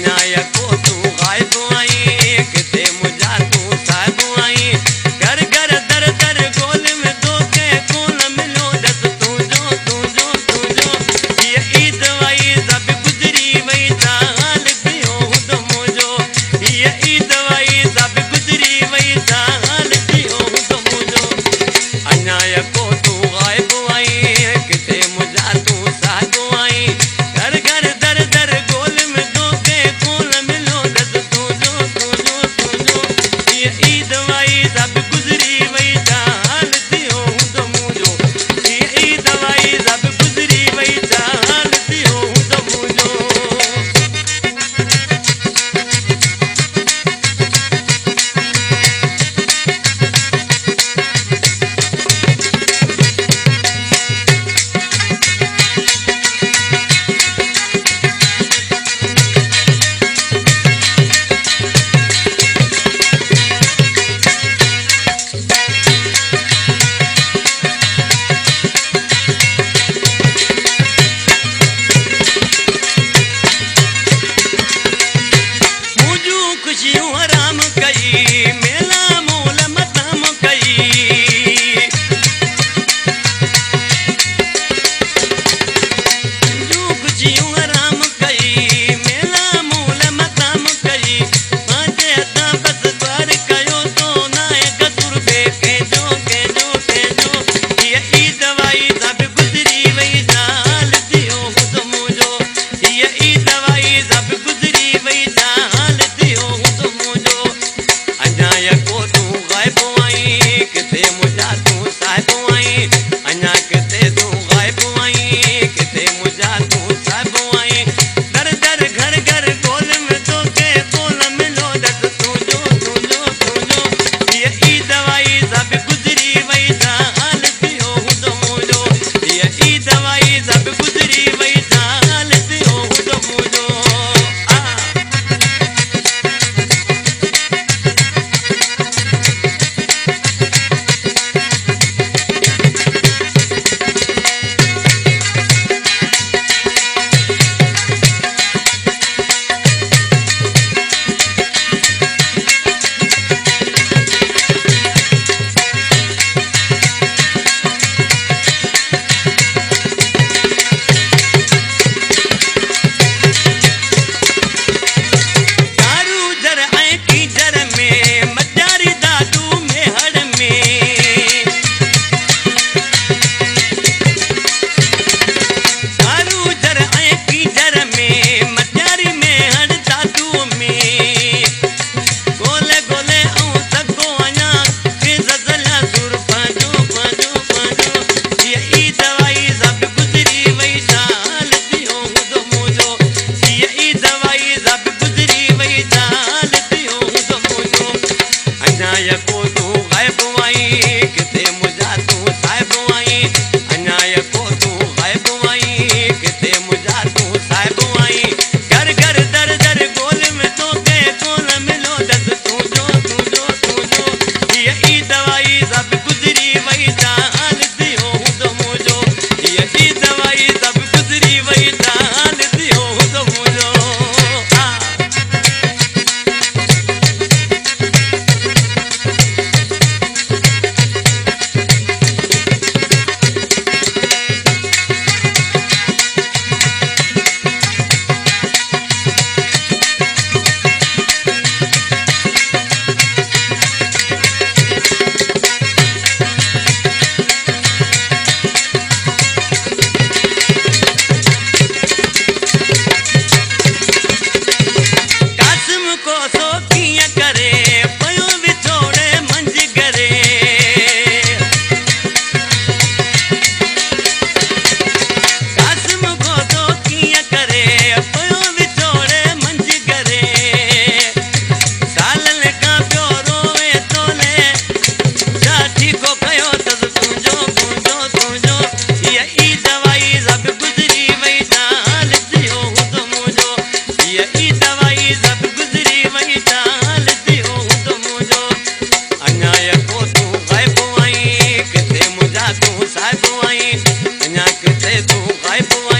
विनायक को तू गाय दुआई तो एक को तो किया करे boy